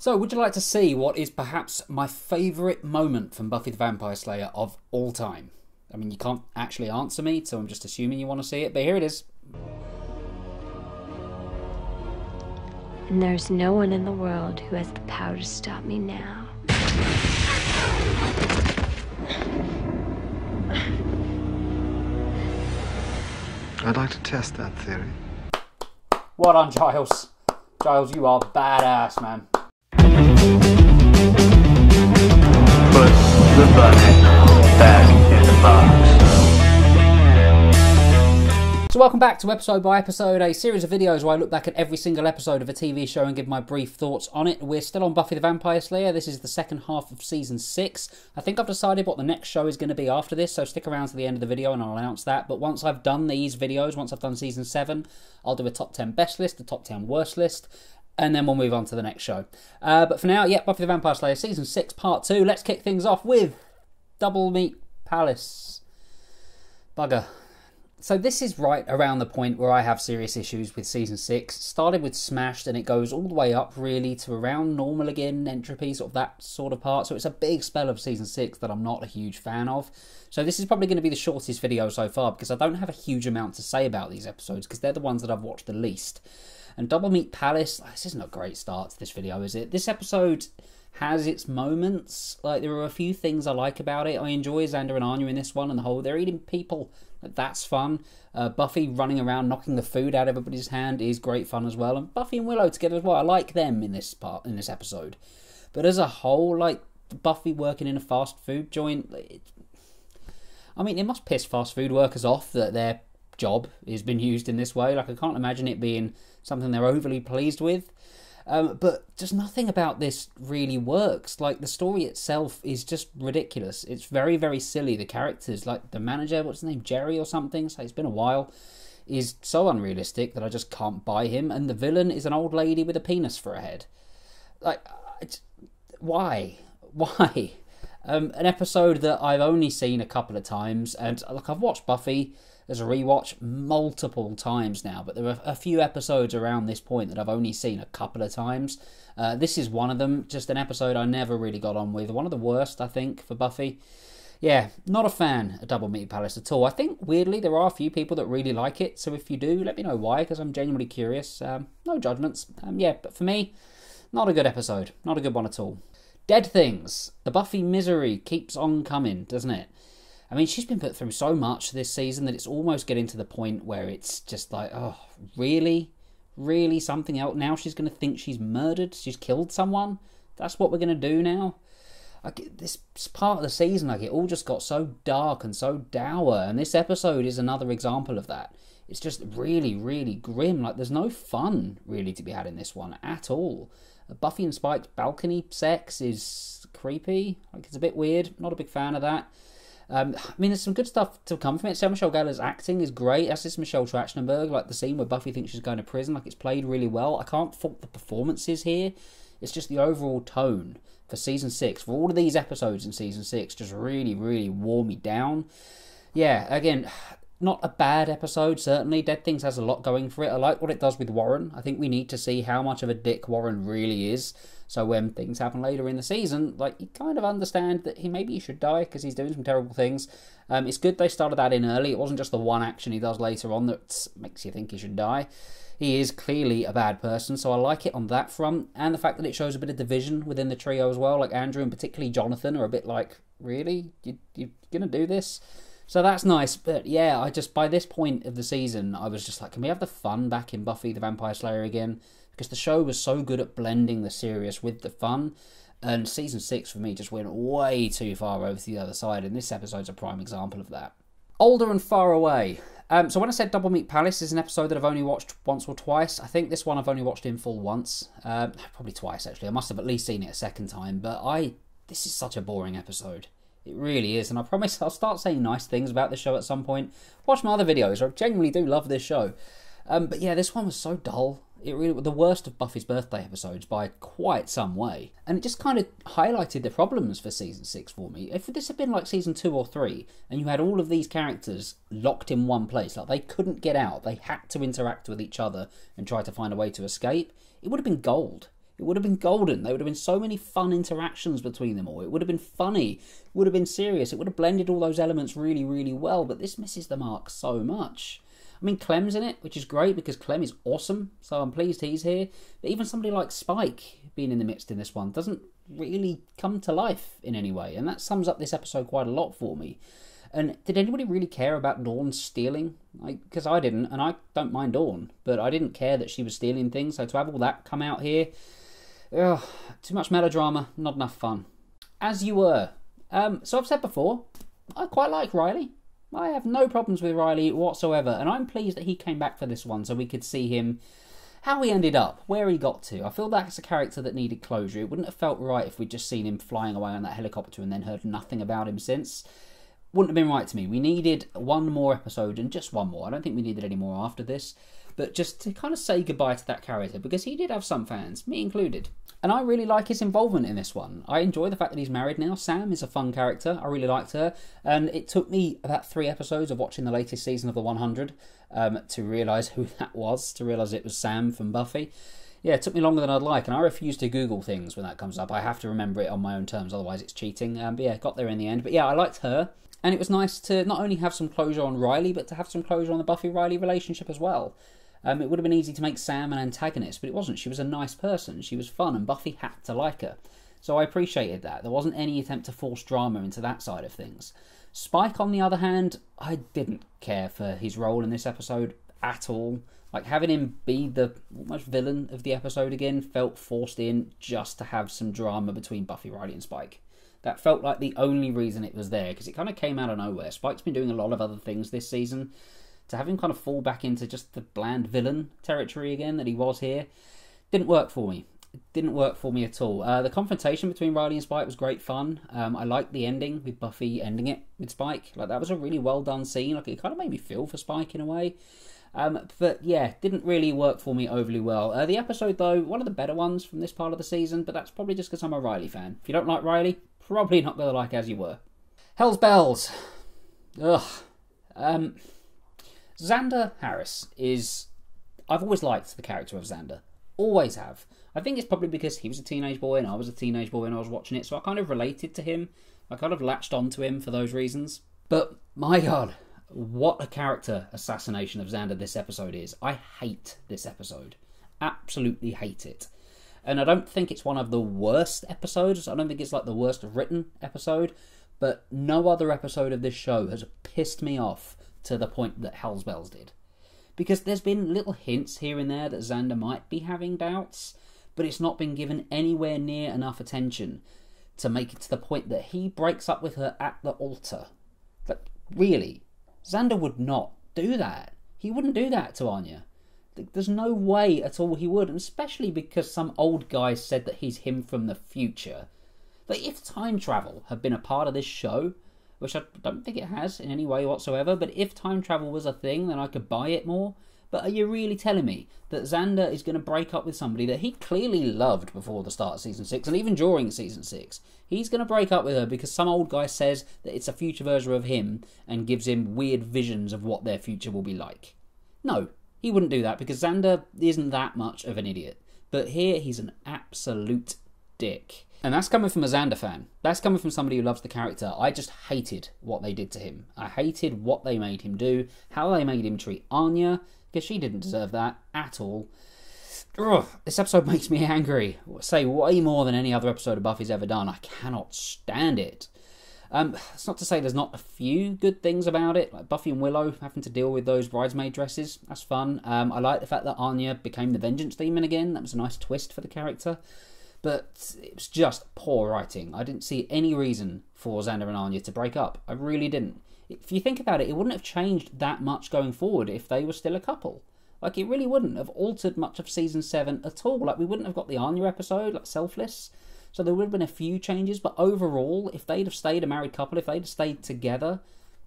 So, would you like to see what is perhaps my favourite moment from Buffy the Vampire Slayer of all time? I mean, you can't actually answer me, so I'm just assuming you want to see it, but here it is. And there's no one in the world who has the power to stop me now. I'd like to test that theory. Well on, Giles. Giles, you are badass, man. So, welcome back to episode by episode, a series of videos where I look back at every single episode of a TV show and give my brief thoughts on it. We're still on Buffy the Vampire Slayer. This is the second half of season six. I think I've decided what the next show is going to be after this, so stick around to the end of the video and I'll announce that. But once I've done these videos, once I've done season seven, I'll do a top 10 best list, a top 10 worst list, and then we'll move on to the next show. Uh, but for now, yeah, Buffy the Vampire Slayer season six, part two. Let's kick things off with Doublemeat Palace. Bugger. So this is right around the point where I have serious issues with season six. Started with smashed and it goes all the way up really to around normal again, entropy, sort of that sort of part. So it's a big spell of season six that I'm not a huge fan of. So this is probably going to be the shortest video so far because I don't have a huge amount to say about these episodes because they're the ones that I've watched the least. And Doublemeat Palace, this isn't a great start to this video, is it? This episode has its moments. Like there are a few things I like about it. I enjoy Xander and Anya in this one, and the whole they're eating people. That's fun. Uh, Buffy running around knocking the food out of everybody's hand is great fun as well, and Buffy and Willow together as well. I like them in this part in this episode. But as a whole, like Buffy working in a fast food joint, it, I mean, it must piss fast food workers off that their job has been used in this way. Like I can't imagine it being something they're overly pleased with. Um, but just nothing about this really works. Like the story itself is just ridiculous. It's very, very silly. The characters, like the manager, what's his name, Jerry or something. So it's been a while. Is so unrealistic that I just can't buy him. And the villain is an old lady with a penis for a head. Like, why, why? Um, an episode that I've only seen a couple of times, and like I've watched Buffy as a rewatch multiple times now, but there are a few episodes around this point that I've only seen a couple of times. Uh, this is one of them, just an episode I never really got on with. One of the worst, I think, for Buffy. Yeah, not a fan of Doublemeat Palace at all. I think, weirdly, there are a few people that really like it, so if you do, let me know why, because I'm genuinely curious. Um, no judgments. Um, yeah, but for me, not a good episode. Not a good one at all. Dead Things. The Buffy misery keeps on coming, doesn't it? I mean, she's been put through so much this season that it's almost getting to the point where it's just like, oh, really? Really? Something else? Now she's going to think she's murdered? She's killed someone? That's what we're going to do now? This part of the season, like, it all just got so dark and so dour, and this episode is another example of that. It's just really, really grim. Like, there's no fun, really, to be had in this one at all. Buffy and Spike's balcony sex is creepy. Like, it's a bit weird. Not a big fan of that. Um, I mean, there's some good stuff to come from it. Sarah Michelle Gellar's acting is great. As is Michelle Trachtenberg. Like the scene where Buffy thinks she's going to prison. Like it's played really well. I can't fault the performances here. It's just the overall tone for season six. For all of these episodes in season six, just really, really wore me down. Yeah, again, not a bad episode, certainly. Dead Things has a lot going for it. I like what it does with Warren. I think we need to see how much of a dick Warren really is. So when things happen later in the season, like you kind of understand that he maybe he should die because he's doing some terrible things. Um, it's good they started that in early. It wasn't just the one action he does later on that makes you think he should die. He is clearly a bad person, so I like it on that front, and the fact that it shows a bit of division within the trio as well. Like Andrew and particularly Jonathan are a bit like, really, you you gonna do this? So that's nice, but yeah, I just by this point of the season, I was just like, can we have the fun back in Buffy the Vampire Slayer again? Because the show was so good at blending the serious with the fun. And season six for me just went way too far over to the other side, and this episode's a prime example of that. Older and Far Away. Um, so when I said Doublemeat Palace is an episode that I've only watched once or twice. I think this one I've only watched in full once, uh, probably twice actually. I must have at least seen it a second time. But I, this is such a boring episode. It really is, and I promise I'll start saying nice things about the show at some point. Watch my other videos. I genuinely do love this show. Um, but yeah, this one was so dull it really the worst of Buffy's birthday episodes by quite some way, and it just kind of highlighted the problems for season six for me. If this had been like season two or three, and you had all of these characters locked in one place, like they couldn't get out, they had to interact with each other and try to find a way to escape, it would have been gold. It would have been golden. There would have been so many fun interactions between them all. It would have been funny. It would have been serious. It would have blended all those elements really, really well. But this misses the mark so much. I mean, Clem's in it, which is great because Clem is awesome. So I'm pleased he's here. But even somebody like Spike being in the midst in this one doesn't really come to life in any way. And that sums up this episode quite a lot for me. And did anybody really care about Dawn stealing? Because I, I, didn't, and I don't mind Dawn, but I didn't care that she was stealing things. So to have all that come out here, ugh, too much melodrama, not enough fun. As you were. Um, so I've said before, I quite like Riley. I have no problems with Riley whatsoever, and I'm pleased that he came back for this one so we could see him how he ended up, where he got to. I feel that's a character that needed closure. It wouldn't have felt right if we'd just seen him flying away on that helicopter and then heard nothing about him since. Wouldn't have been right to me. We needed one more episode and just one more. I don't think we needed any more after this but just to kind of say goodbye to that character because he did have some fans, me included. And I really like his involvement in this one. I enjoy the fact that he's married now. Sam is a fun character. I really liked her. And it took me about three episodes of watching the latest season of The 100 um, to realise who that was, to realise it was Sam from Buffy. Yeah, it took me longer than I'd like, and I refuse to Google things when that comes up. I have to remember it on my own terms, otherwise it's cheating. Um, but yeah, got there in the end. But yeah, I liked her. And it was nice to not only have some closure on Riley, but to have some closure on the Buffy Riley relationship as well. Um, it would have been easy to make Sam an antagonist, but it wasn't. She was a nice person. She was fun, and Buffy had to like her. So I appreciated that. There wasn't any attempt to force drama into that side of things. Spike, on the other hand, I didn't care for his role in this episode at all. Like having him be the almost villain of the episode again felt forced in just to have some drama between Buffy, Riley, and Spike. That felt like the only reason it was there because it kind of came out of nowhere. Spike's been doing a lot of other things this season, to have him kind of fall back into just the bland villain territory again that he was here didn't work for me. It didn't work for me at all. Uh, the confrontation between Riley and Spike was great fun. Um, I liked the ending with Buffy ending it with Spike. Like that was a really well done scene. Like it kind of made me feel for Spike in a way. Um, but yeah, didn't really work for me overly well. Uh, the episode though, one of the better ones from this part of the season, but that's probably just because I'm a Riley fan. If you don't like Riley, probably not gonna like As You Were. Hell's Bells. Ugh. Um, Xander Harris is. I've always liked the character of Xander. Always have. I think it's probably because he was a teenage boy and I was a teenage boy when I was watching it, so I kind of related to him. I kind of latched onto him for those reasons. But my god, what a character assassination of Xander this episode is. I hate this episode. Absolutely hate it. And I don't think it's one of the worst episodes. I don't think it's like the worst written episode. But no other episode of this show has pissed me off to the point that Hell's Bells did. Because there's been little hints here and there that Xander might be having doubts, but it's not been given anywhere near enough attention to make it to the point that he breaks up with her at the altar. But really, Xander would not do that. He wouldn't do that to Anya. There's no way at all he would, and especially because some old guy said that he's him from the future. But if time travel had been a part of this show, which I don't think it has in any way whatsoever. But if time travel was a thing, then I could buy it more. But are you really telling me that Xander is going to break up with somebody that he clearly loved before the start of season six and even during season six? He's going to break up with her because some old guy says that it's a future version of him and gives him weird visions of what their future will be like. No, he wouldn't do that because Xander isn't that much of an idiot. But here he's an absolute dick. And that's coming from a Xander fan. That's coming from somebody who loves the character. I just hated what they did to him. I hated what they made him do, how they made him treat Anya, because she didn't deserve that at all. Ugh, this episode makes me angry. Say way more than any other episode of Buffy's ever done. I cannot stand it. Um, it's not to say there's not a few good things about it, like Buffy and Willow having to deal with those bridesmaid dresses. That's fun. Um, I like the fact that Anya became the Vengeance Demon again. That was a nice twist for the character but it was just poor writing. I didn't see any reason for Xander and Anya to break up. I really didn't. If you think about it, it wouldn't have changed that much going forward if they were still a couple. Like, it really wouldn't have altered much of season 7 at all. Like, we wouldn't have got the Anya episode, like Selfless. So there would have been a few changes, but overall, if they'd have stayed a married couple, if they'd have stayed together,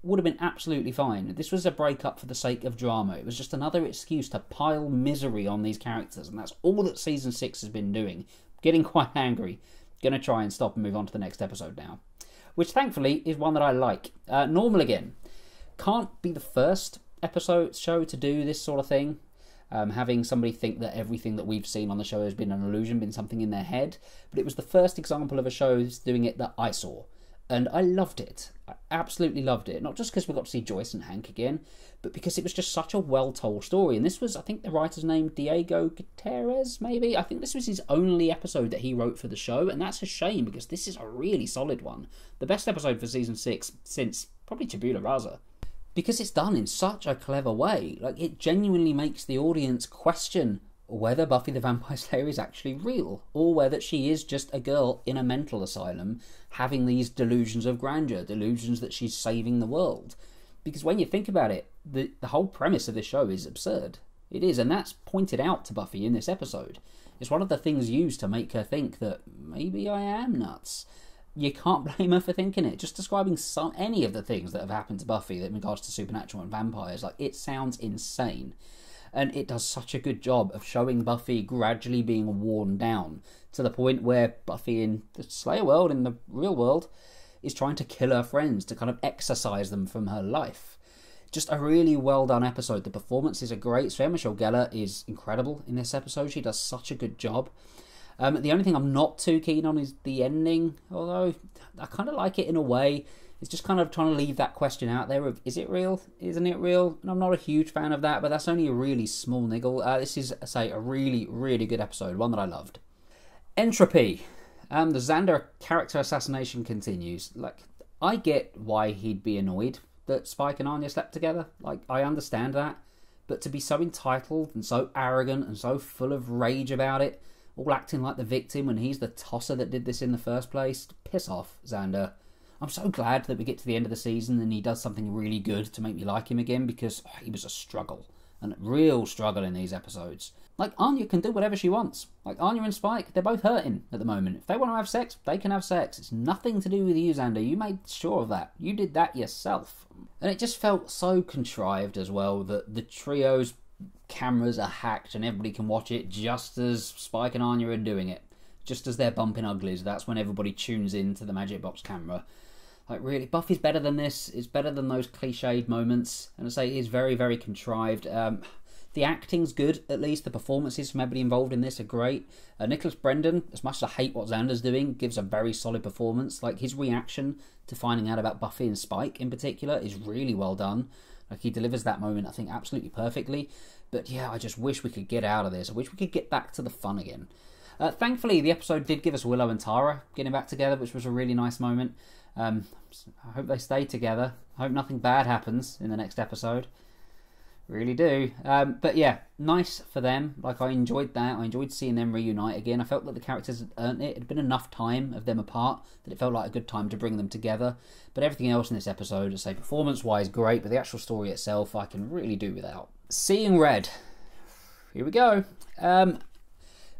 would have been absolutely fine. This was a breakup for the sake of drama. It was just another excuse to pile misery on these characters, and that's all that season 6 has been doing getting quite angry. Gonna try and stop and move on to the next episode now. Which thankfully is one that I like. Uh, normal again. Can't be the first episode show to do this sort of thing. Um, having somebody think that everything that we've seen on the show has been an illusion, been something in their head. But it was the first example of a show doing it that I saw. And I loved it. I absolutely loved it. Not just because we got to see Joyce and Hank again, but because it was just such a well told story. And this was, I think the writer's name, Diego Gutierrez, maybe? I think this was his only episode that he wrote for the show. And that's a shame because this is a really solid one. The best episode for season six since probably Tabula Rasa because it's done in such a clever way. Like it genuinely makes the audience question whether Buffy the Vampire Slayer is actually real, or whether she is just a girl in a mental asylum having these delusions of grandeur, delusions that she's saving the world. Because when you think about it, the, the whole premise of the show is absurd. It is, and that's pointed out to Buffy in this episode. It's one of the things used to make her think that maybe I am nuts you can't blame her for thinking it. Just describing some any of the things that have happened to Buffy in regards to supernatural and vampires, like it sounds insane. And it does such a good job of showing Buffy gradually being worn down to the point where Buffy in the Slayer world, in the real world, is trying to kill her friends to kind of exorcise them from her life. Just a really well done episode. The performances are great. Sarah Michelle Gellar is incredible in this episode. She does such a good job. Um, the only thing I'm not too keen on is the ending, although I kind of like it in a way. It's just kind of trying to leave that question out there of is it real? Isn't it real? And I'm not a huge fan of that, but that's only a really small niggle. Uh, this is, say, a really, really good episode, one that I loved. Entropy. Um, the Xander character assassination continues. Like, I get why he'd be annoyed that Spike and Anya slept together. Like, I understand that. But to be so entitled and so arrogant and so full of rage about it, all acting like the victim when he's the tosser that did this in the first place. Piss off, Xander. I'm so glad that we get to the end of the season and he does something really good to make me like him again because oh, he was a struggle. And a real struggle in these episodes. Like, Anya can do whatever she wants. Like, Anya and Spike, they're both hurting at the moment. If they want to have sex, they can have sex. It's nothing to do with you, Xander. You made sure of that. You did that yourself. And it just felt so contrived as well that the trio's cameras are hacked and everybody can watch it just as Spike and Anya are doing it. Just as they're bumping uglies, that's when everybody tunes in to the Magic Box camera. Like, really, Buffy's better than this. It's better than those cliched moments. And I say it is very, very contrived. Um, the acting's good, at least. The performances from everybody involved in this are great. Uh, Nicholas Brendon, as much as I hate what Xander's doing, gives a very solid performance. Like, his reaction to finding out about Buffy and Spike in particular is really well done. Like, he delivers that moment, I think, absolutely perfectly. But yeah, I just wish we could get out of this. I wish we could get back to the fun again. Uh, thankfully, the episode did give us Willow and Tara getting back together, which was a really nice moment. Um, I hope they stay together. I hope nothing bad happens in the next episode. Really do. Um, but yeah, nice for them. Like, I enjoyed that. I enjoyed seeing them reunite again. I felt that the characters had earned it. It had been enough time of them apart that it felt like a good time to bring them together. But everything else in this episode, I say performance wise, great, but the actual story itself, I can really do without. Seeing Red. Here we go. Um,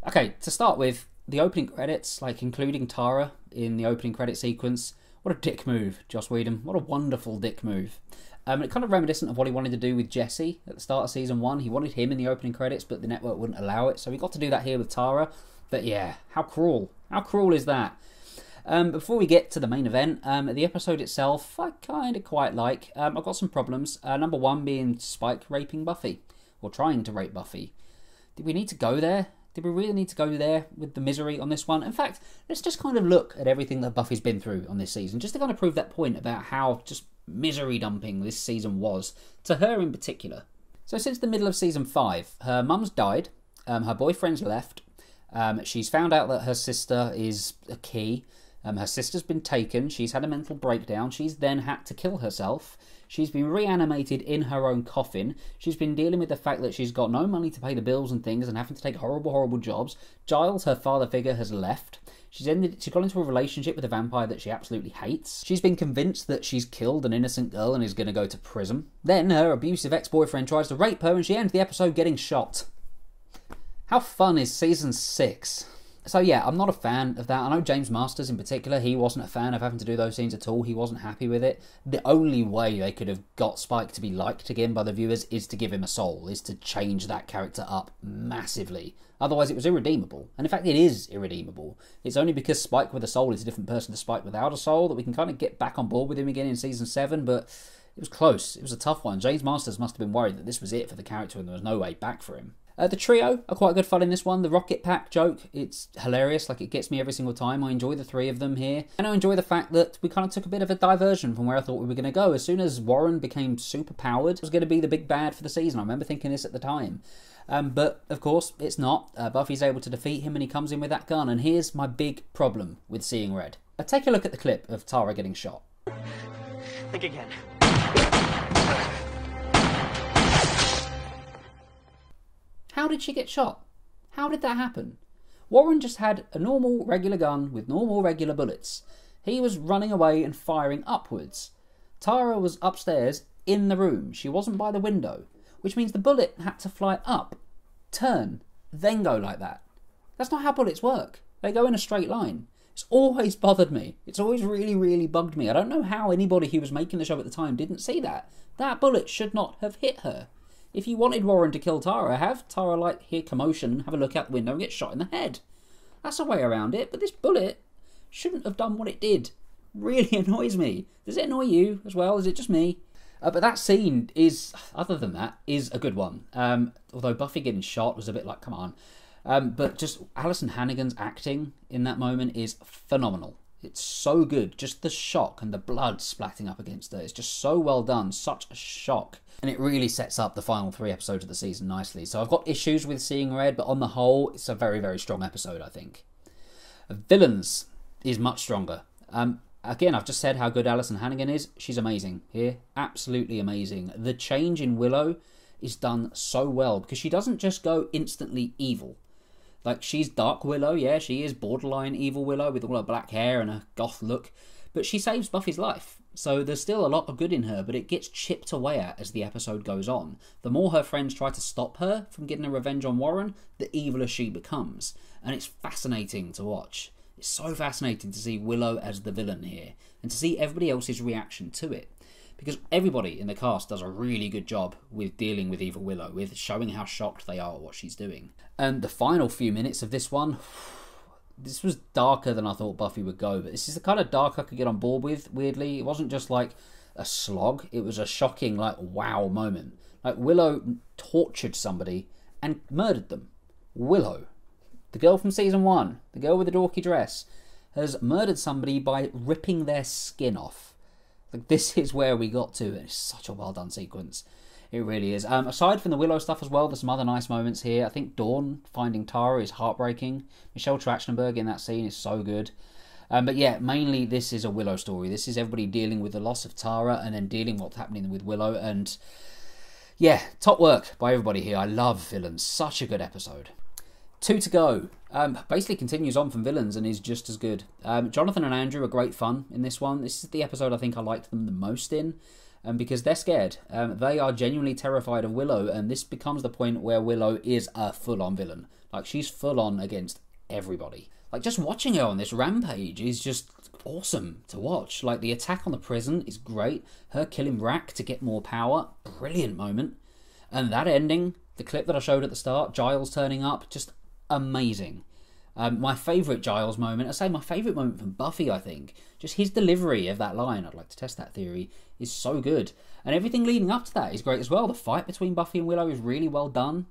okay, to start with, the opening credits, like including Tara in the opening credit sequence, what a dick move, Joss Whedon. What a wonderful dick move. Um, it kind of reminiscent of what he wanted to do with Jesse at the start of season one. He wanted him in the opening credits, but the network wouldn't allow it, so he got to do that here with Tara. But yeah, how cruel. How cruel is that? Um, before we get to the main event, um, the episode itself, I kind of quite like. Um, I've got some problems. Uh, number one being Spike raping Buffy, or trying to rape Buffy. Did we need to go there? Did we really need to go there with the misery on this one? In fact, let's just kind of look at everything that Buffy's been through on this season, just to kind of prove that point about how just misery dumping this season was, to her in particular. So, since the middle of season 5, her mum's died, um, her boyfriend's left, um, she's found out that her sister is a key, um, her sister's been taken, she's had a mental breakdown, she's then had to kill herself. She's been reanimated in her own coffin. She's been dealing with the fact that she's got no money to pay the bills and things and having to take horrible, horrible jobs. Giles, her father figure, has left. She's ended she's got into a relationship with a vampire that she absolutely hates. She's been convinced that she's killed an innocent girl and is gonna go to prison. Then her abusive ex-boyfriend tries to rape her and she ends the episode getting shot. How fun is season six? So yeah, I'm not a fan of that. I know James Marsters in particular, he wasn't a fan of having to do those scenes at all. He wasn't happy with it. The only way they could have got Spike to be liked again by the viewers is to give him a soul, is to change that character up massively. Otherwise, it was irredeemable. And in fact, it is irredeemable. It's only because Spike with a soul is a different person to Spike without a soul that we can kind of get back on board with him again in season seven. But it was close. It was a tough one. James Marsters must have been worried that this was it for the character and there was no way back for him. Uh, the trio are quite good fun in this one. The rocket pack joke, it's hilarious. Like, it gets me every single time. I enjoy the three of them here. And I enjoy the fact that we kind of took a bit of a diversion from where I thought we were going to go. As soon as Warren became super powered, it was going to be the big bad for the season. I remember thinking this at the time. Um, but, of course, it's not. Uh, Buffy's able to defeat him and he comes in with that gun. And here's my big problem with seeing red. Uh, take a look at the clip of Tara getting shot. Think again. How did she get shot? How did that happen? Warren just had a normal, regular gun with normal, regular bullets. He was running away and firing upwards. Tara was upstairs in the room. She wasn't by the window, which means the bullet had to fly up, turn, then go like that. That's not how bullets work. They go in a straight line. It's always bothered me. It's always really, really bugged me. I don't know how anybody who was making the show at the time didn't see that. That bullet should not have hit her. If you wanted Warren to kill Tara, have Tara like hear commotion, have a look out the window, and get shot in the head. That's a way around it. But this bullet shouldn't have done what it did. Really annoys me. Does it annoy you as well? Is it just me? Uh, but that scene is, other than that, is a good one. Um, although Buffy getting shot was a bit like, come on. Um, but just Alyson Hannigan's acting in that moment is phenomenal. It's so good. Just the shock and the blood splatting up against her. It's just so well done. Such a shock. And it really sets up the final three episodes of the season nicely. So I've got issues with seeing Red, but on the whole, it's a very, very strong episode, I think. Villains is much stronger. Um, again, I've just said how good Alyson Hannigan is. She's amazing here. Absolutely amazing. The change in Willow is done so well because she doesn't just go instantly evil. Like she's Dark Willow, yeah, she is borderline evil Willow with all her black hair and a goth look, but she saves Buffy's life. So there's still a lot of good in her, but it gets chipped away at as the episode goes on. The more her friends try to stop her from getting a revenge on Warren, the eviler she becomes. And it's fascinating to watch. It's so fascinating to see Willow as the villain here, and to see everybody else's reaction to it. Because everybody in the cast does a really good job with dealing with Evil Willow, with showing how shocked they are at what she's doing. And the final few minutes of this one, this was darker than I thought Buffy would go, but this is the kind of dark I could get on board with, weirdly. It wasn't just like a slog, it was a shocking, like, wow moment. Like, Willow tortured somebody and murdered them. Willow, the girl from season one, the girl with the dorky dress, has murdered somebody by ripping their skin off. Like, this is where we got to, it's such a well done sequence. It really is. Um, aside from the Willow stuff as well, there's some other nice moments here. I think Dawn finding Tara is heartbreaking. Michelle Trachtenberg in that scene is so good. Um, but yeah, mainly this is a Willow story. This is everybody dealing with the loss of Tara and then dealing what's happening with Willow. And yeah, top work by everybody here. I love villains. Such a good episode. Two to go. Um, basically continues on from villains and is just as good. Um, Jonathan and Andrew are great fun in this one. This is the episode I think I liked them the most in. Um, because they're scared. Um, they are genuinely terrified of Willow, and this becomes the point where Willow is a full on villain. Like, she's full on against everybody. Like, just watching her on this rampage is just awesome to watch. Like, the attack on the prison is great. Her killing Rack to get more power, brilliant moment. And that ending, the clip that I showed at the start, Giles turning up, just amazing. Um, my favourite Giles moment, I say my favourite moment from Buffy, I think, just his delivery of that line, I'd like to test that theory, is so good. And everything leading up to that is great as well. The fight between Buffy and Willow is really well done.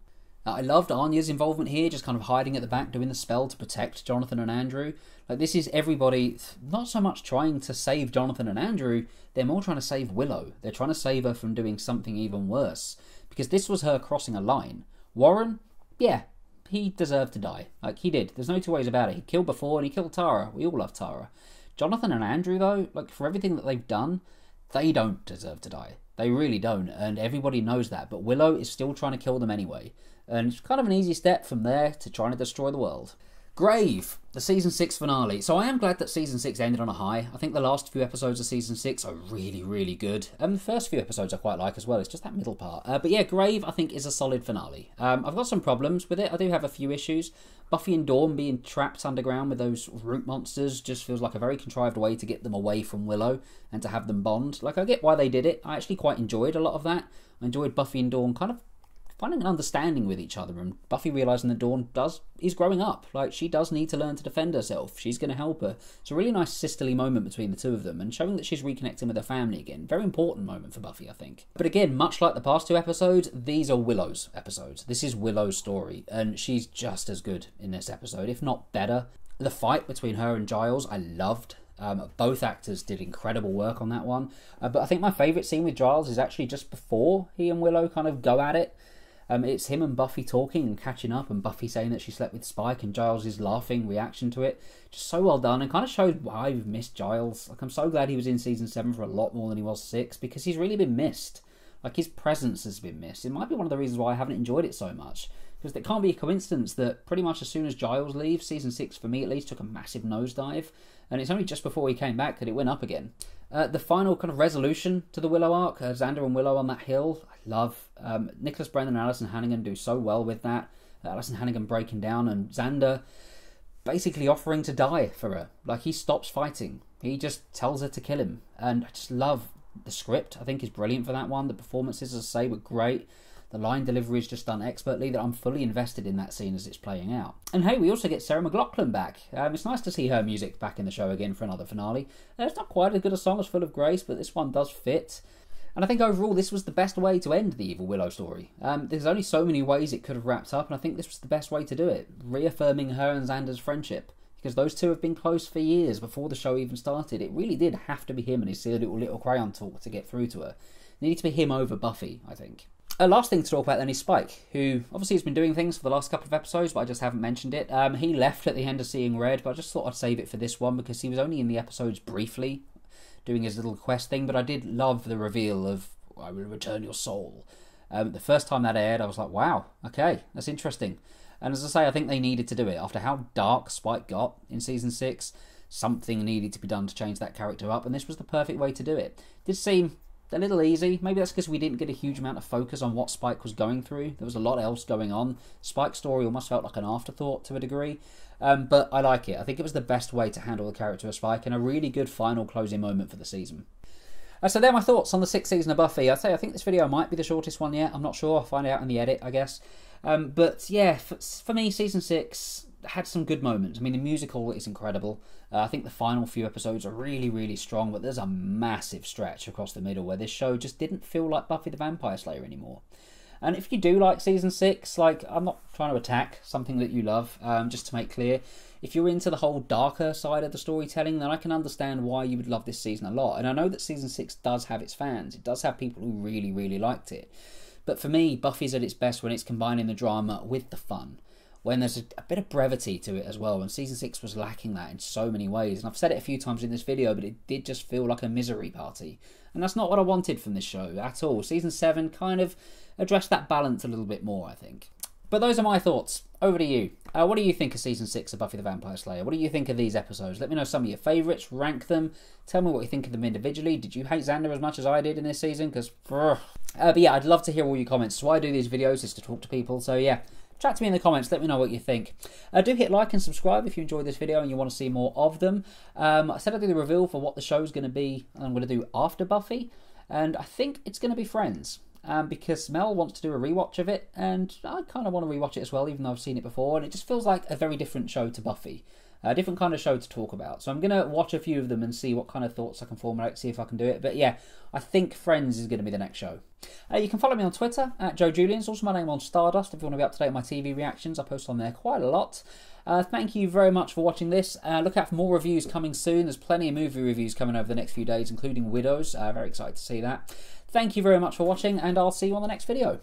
Uh, I loved Anya's involvement here, just kind of hiding at the back, doing the spell to protect Jonathan and Andrew. Like, this is everybody not so much trying to save Jonathan and Andrew, they're more trying to save Willow. They're trying to save her from doing something even worse. Because this was her crossing a line. Warren, yeah, he deserved to die. Like he did. There's no two ways about it. He killed before and he killed Tara. We all love Tara. Jonathan and Andrew though, like for everything that they've done, they don't deserve to die. They really don't, and everybody knows that. But Willow is still trying to kill them anyway. And it's kind of an easy step from there to trying to destroy the world. Grave, the season six finale. So I am glad that season six ended on a high. I think the last few episodes of season six are really, really good. And the first few episodes I quite like as well. It's just that middle part. Uh, but yeah, Grave I think is a solid finale. Um, I've got some problems with it. I do have a few issues. Buffy and Dawn being trapped underground with those root monsters just feels like a very contrived way to get them away from Willow and to have them bond. Like I get why they did it. I actually quite enjoyed a lot of that. I enjoyed Buffy and Dawn kind of finding an understanding with each other and Buffy realizing that Dawn does is growing up. Like she does need to learn to defend herself. She's going to help her. It's a really nice sisterly moment between the two of them and showing that she's reconnecting with her family again. Very important moment for Buffy, I think. But again, much like the past two episodes, these are Willow's episodes. This is Willow's story and she's just as good in this episode, if not better. The fight between her and Giles, I loved. Um, both actors did incredible work on that one. Uh, but I think my favourite scene with Giles is actually just before he and Willow kind of go at it. Um, it's him and Buffy talking and catching up, and Buffy saying that she slept with Spike, and Giles is laughing reaction to it. Just so well done, and kind of shows why we've missed Giles. Like I'm so glad he was in season seven for a lot more than he was six because he's really been missed. Like his presence has been missed. It might be one of the reasons why I haven't enjoyed it so much because it can't be a coincidence that pretty much as soon as Giles leaves, season six for me at least took a massive nosedive, and it's only just before he came back that it went up again. Uh, the final kind of resolution to the Willow arc, uh, Xander and Willow on that hill, I love. Um, Nicholas Brendon and Alyson Hannigan do so well with that. Uh, Alyson Hannigan breaking down and Xander basically offering to die for her. Like he stops fighting, he just tells her to kill him, and I just love the script. I think is brilliant for that one. The performances, as I say, were great. The line delivery is just done expertly that I'm fully invested in that scene as it's playing out. And hey, we also get Sarah McLachlan back. Um, it's nice to see her music back in the show again for another finale. Uh, it's not quite as good a song as Full of Grace, but this one does fit. And I think overall, this was the best way to end the Evil Willow story. Um, there's only so many ways it could have wrapped up, and I think this was the best way to do it, reaffirming her and Xander's friendship. Because those two have been close for years before the show even started. It really did have to be him and his silly little, little crayon talk to get through to her. It needed to be him over Buffy, I think. A last thing to talk about then is Spike, who obviously has been doing things for the last couple of episodes, but I just haven't mentioned it. Um, he left at the end of Seeing Red, but I just thought I'd save it for this one because he was only in the episodes briefly, doing his little quest thing. But I did love the reveal of "I will return your soul." Um, the first time that aired, I was like, "Wow, okay, that's interesting." And as I say, I think they needed to do it after how dark Spike got in season six. Something needed to be done to change that character up, and this was the perfect way to do it. it did seem a little easy. Maybe that's because we didn't get a huge amount of focus on what Spike was going through. There was a lot else going on. Spike's story almost felt like an afterthought to a degree. Um, but I like it. I think it was the best way to handle the character of Spike and a really good final closing moment for the season. Uh, so there are my thoughts on the sixth season of Buffy. I'd say I think this video might be the shortest one yet. I'm not sure. I'll find out in the edit, I guess. Um, but yeah, for, for me, season six had some good moments. I mean, the musical is incredible. Uh, I think the final few episodes are really, really strong, but there's a massive stretch across the middle where this show just didn't feel like Buffy the Vampire Slayer anymore. And if you do like season six, like I'm not trying to attack something that you love, um, just to make clear, if you're into the whole darker side of the storytelling, then I can understand why you would love this season a lot. And I know that season six does have its fans; it does have people who really, really liked it. But for me, Buffy's at its best when it's combining the drama with the fun when there's a, a, bit of brevity to it as well. And season six was lacking that in so many ways. And I've said it a few times in this video, but it did just feel like a misery party. And that's not what I wanted from this show at all. Season seven kind of addressed that balance a little bit more, I think. But those are my thoughts. Over to you. Uh, what do you think of season six of Buffy the Vampire Slayer? What do you think of these episodes? Let me know some of your favourites. Rank them. Tell me what you think of them individually. Did you hate Xander as much as I did in this season? Because, uh, but yeah, I'd love to hear all your comments. So I do these videos is to talk to people. So yeah, chat to me in the comments. Let me know what you think. Uh, do hit like and subscribe if you enjoyed this video and you want to see more of them. Um, I said I'd do the reveal for what the show's going to be. I'm going to do after Buffy, and I think it's going to be Friends um, because Mel wants to do a rewatch of it, and I kind of want to rewatch it as well, even though I've seen it before, and it just feels like a very different show to Buffy. A different kind of show to talk about. So I'm going to watch a few of them and see what kind of thoughts I can formulate, see if I can do it. But yeah, I think Friends is going to be the next show. Uh, you can follow me on Twitter at Joe Julian. It's also my name on Stardust if you want to be up to date on my TV reactions. I post on there quite a lot. Uh, thank you very much for watching this. Uh, look out for more reviews coming soon. There's plenty of movie reviews coming over the next few days, including Widows. Uh, very excited to see that. Thank you very much for watching, and I'll see you on the next video.